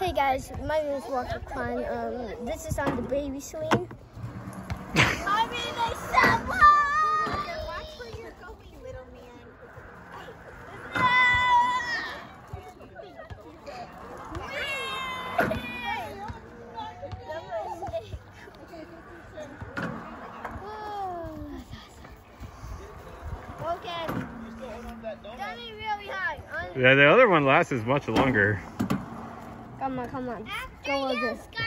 Hey guys, my name is Walker Klein. Um, this is on the baby swing. I mean, they said Watch where you're going, little Okay. Dummy really high. Yeah, the other one lasts much longer. Come on, come on. Go with this.